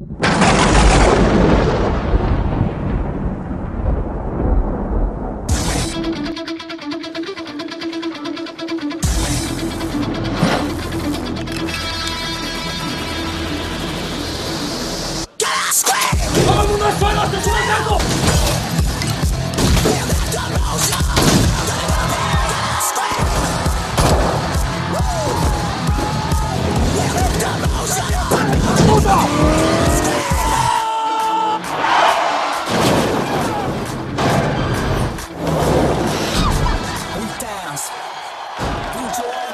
you. 桌。